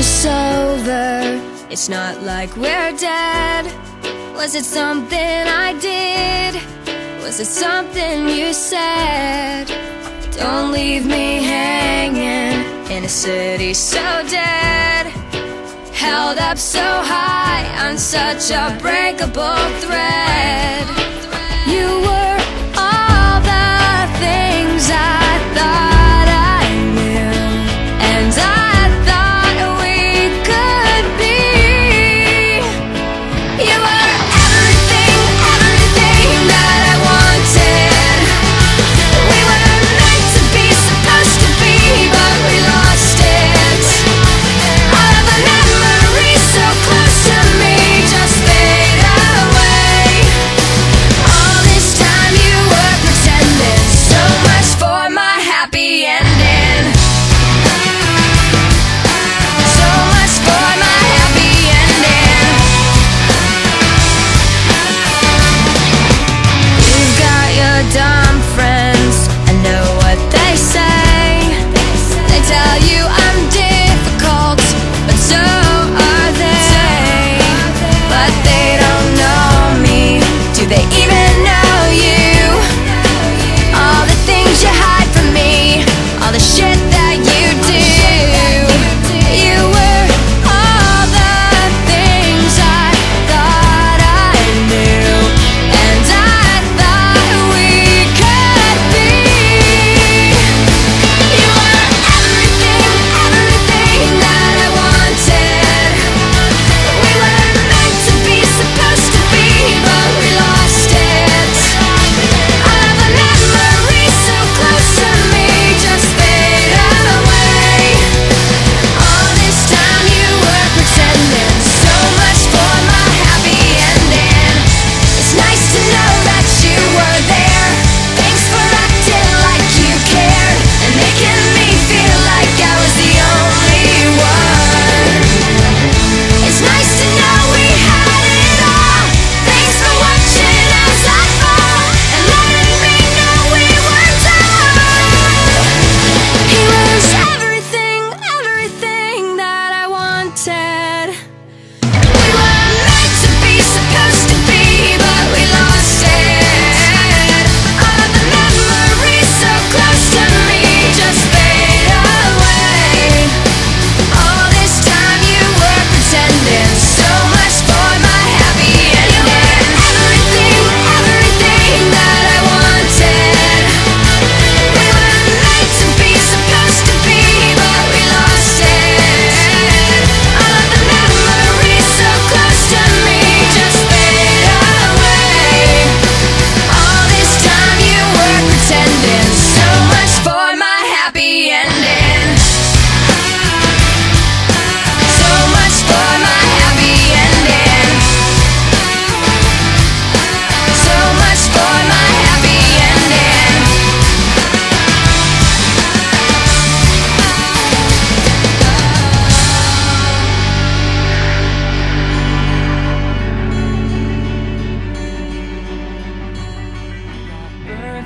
this over? It's not like we're dead. Was it something I did? Was it something you said? Don't leave me hanging in a city so dead. Held up so high on such a breakable thread. You were.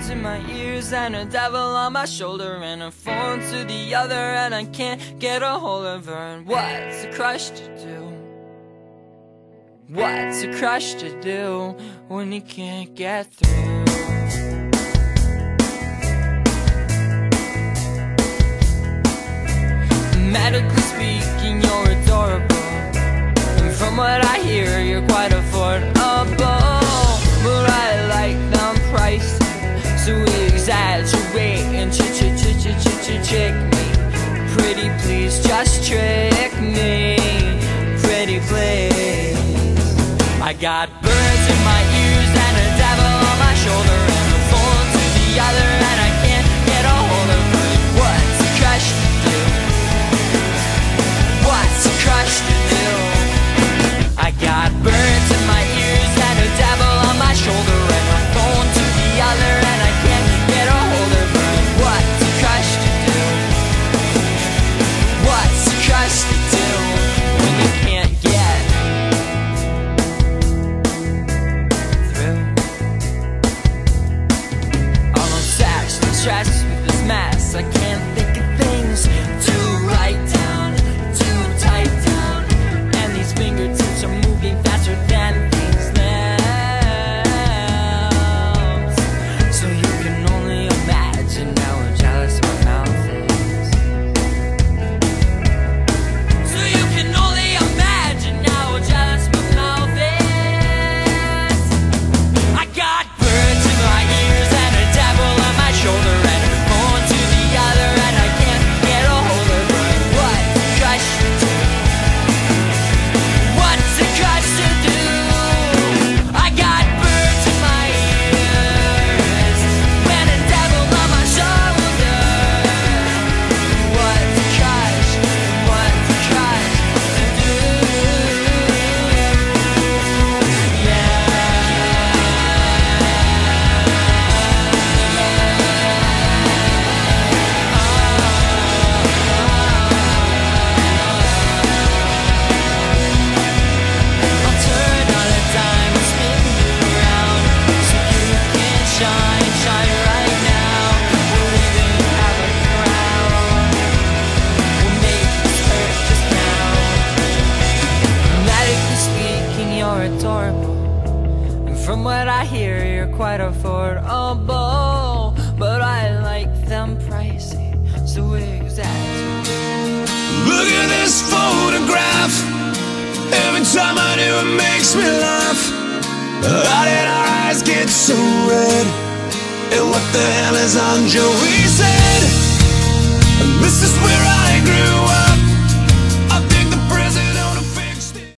birds in my ears and a devil on my shoulder and a phone to the other and I can't get a hold of her and what's a crush to do? What's a crush to do when you can't get through? Medically speaking, you're adorable And from what I hear, you're quite affordable you're adorable. And from what I hear, you're quite affordable. But I like them pricey, so exact. Look at this photograph. Every time I do, it makes me laugh. How did our eyes get so red? And what the hell is on Joey's head? This is where I grew up.